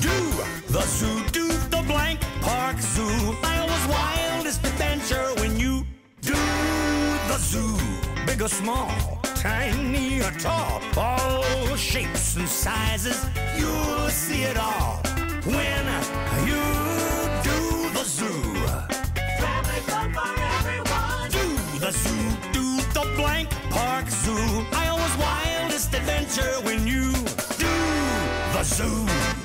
do the zoo, do the blank park zoo. Iowa's wildest adventure when you do the zoo. Big or small, tiny or tall, all shapes and sizes, you'll see it all when you do the zoo. Family fun for everyone. Do the zoo, do the blank park zoo. Iowa's wildest adventure when you do the zoo.